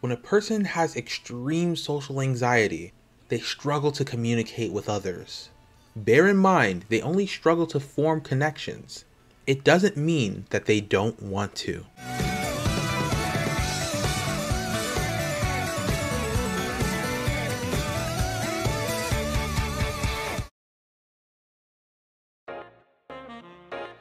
When a person has extreme social anxiety, they struggle to communicate with others. Bear in mind, they only struggle to form connections. It doesn't mean that they don't want to.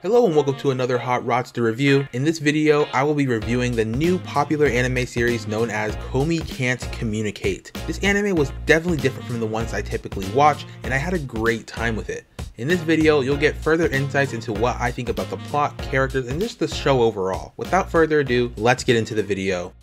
Hello and welcome to another Hot Rodster review. In this video, I will be reviewing the new popular anime series known as Komi Can't Communicate. This anime was definitely different from the ones I typically watch, and I had a great time with it. In this video, you'll get further insights into what I think about the plot, characters, and just the show overall. Without further ado, let's get into the video.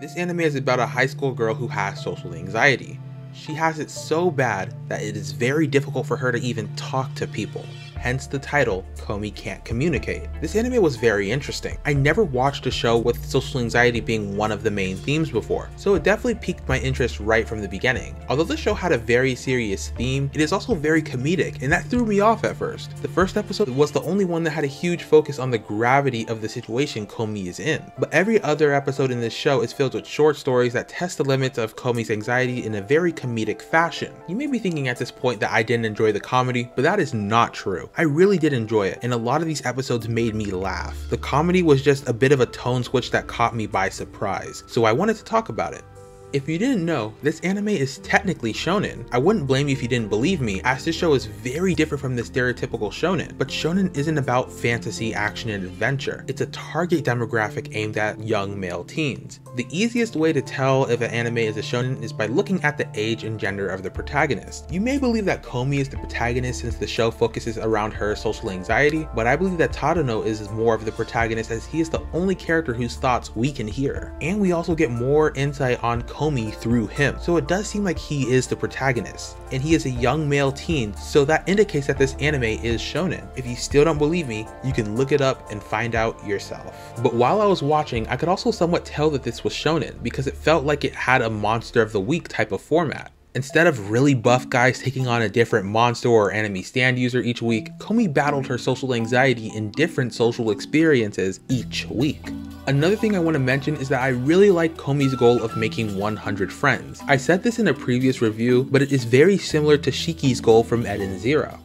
This anime is about a high school girl who has social anxiety. She has it so bad that it is very difficult for her to even talk to people hence the title, Komi Can't Communicate. This anime was very interesting. I never watched a show with social anxiety being one of the main themes before, so it definitely piqued my interest right from the beginning. Although the show had a very serious theme, it is also very comedic, and that threw me off at first. The first episode was the only one that had a huge focus on the gravity of the situation Komi is in, but every other episode in this show is filled with short stories that test the limits of Komi's anxiety in a very comedic fashion. You may be thinking at this point that I didn't enjoy the comedy, but that is not true. I really did enjoy it, and a lot of these episodes made me laugh. The comedy was just a bit of a tone switch that caught me by surprise, so I wanted to talk about it. If you didn't know, this anime is technically shonen. I wouldn't blame you if you didn't believe me, as this show is very different from the stereotypical shonen. But shonen isn't about fantasy, action, and adventure. It's a target demographic aimed at young male teens. The easiest way to tell if an anime is a shonen is by looking at the age and gender of the protagonist. You may believe that Komi is the protagonist since the show focuses around her social anxiety, but I believe that Tadano is more of the protagonist as he is the only character whose thoughts we can hear. And we also get more insight on Komi Komi through him. So it does seem like he is the protagonist. And he is a young male teen, so that indicates that this anime is shonen. If you still don't believe me, you can look it up and find out yourself. But while I was watching, I could also somewhat tell that this was shonen because it felt like it had a monster of the week type of format. Instead of really buff guys taking on a different monster or enemy stand user each week, Komi battled her social anxiety in different social experiences each week. Another thing I want to mention is that I really like Komi's goal of making 100 friends. I said this in a previous review, but it is very similar to Shiki's goal from Eden Zero.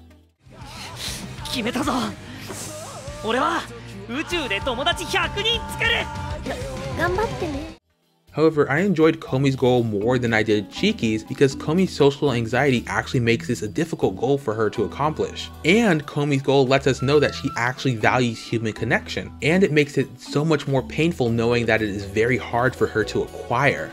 決めたぞ俺は宇宙で友達100人作る頑張ってね However, I enjoyed Komi's goal more than I did Shiki's because Komi's social anxiety actually makes this a difficult goal for her to accomplish. And Komi's goal lets us know that she actually values human connection, and it makes it so much more painful knowing that it is very hard for her to acquire.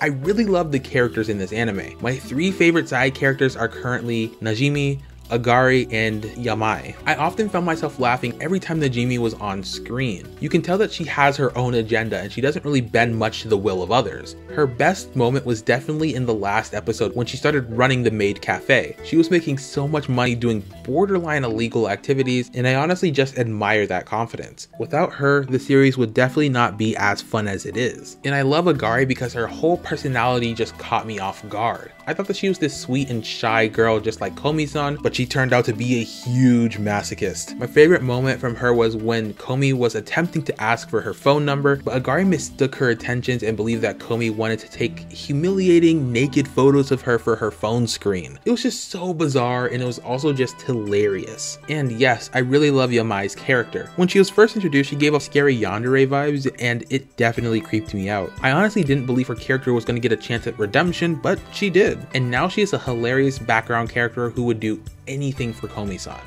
I really love the characters in this anime. My three favorite side characters are currently Najimi, Agari, and Yamai. I often found myself laughing every time Najimi was on screen. You can tell that she has her own agenda and she doesn't really bend much to the will of others. Her best moment was definitely in the last episode when she started running the maid cafe. She was making so much money doing borderline illegal activities and I honestly just admire that confidence. Without her, the series would definitely not be as fun as it is. And I love Agari because her whole personality just caught me off guard. I thought that she was this sweet and shy girl just like Komi-san, but she turned out to be a huge masochist. My favorite moment from her was when Komi was attempting to ask for her phone number, but Agari mistook her attentions and believed that Komi wanted to take humiliating naked photos of her for her phone screen. It was just so bizarre and it was also just hilarious. And yes, I really love Yamai's character. When she was first introduced, she gave off scary yandere vibes and it definitely creeped me out. I honestly didn't believe her character was going to get a chance at redemption, but she did did. And now she is a hilarious background character who would do anything for Komi-san.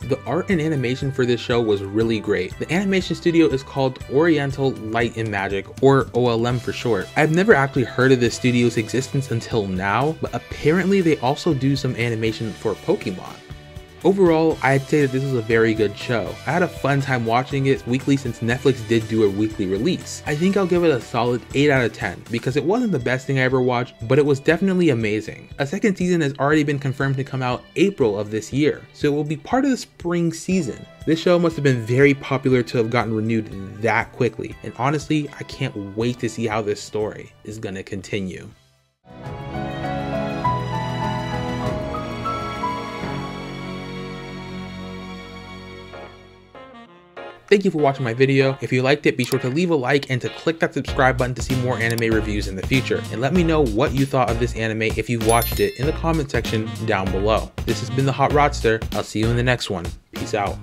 The art and animation for this show was really great. The animation studio is called Oriental Light and Magic, or OLM for short. I've never actually heard of this studio's existence until now, but apparently they also do some animation for Pokemon. Overall, I'd say that this was a very good show. I had a fun time watching it weekly since Netflix did do a weekly release. I think I'll give it a solid 8 out of 10 because it wasn't the best thing I ever watched, but it was definitely amazing. A second season has already been confirmed to come out April of this year, so it will be part of the spring season. This show must have been very popular to have gotten renewed that quickly, and honestly, I can't wait to see how this story is gonna continue. Thank you for watching my video. If you liked it, be sure to leave a like and to click that subscribe button to see more anime reviews in the future. And let me know what you thought of this anime if you've watched it in the comment section down below. This has been the Hot Rodster. I'll see you in the next one. Peace out.